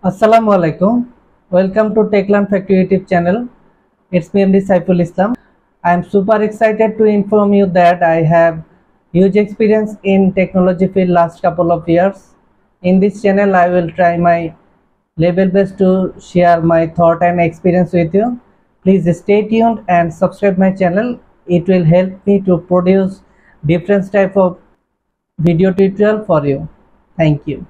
Assalamualaikum. Welcome to Tech Learn Factory YouTube channel. It's me MD Saiful Islam. I am super excited to inform you that I have huge experience in technology field last couple of years. In this channel, I will try my level best to share my thought and experience with you. Please stay tuned and subscribe my channel. It will help me to produce different type of video tutorial for you. Thank you.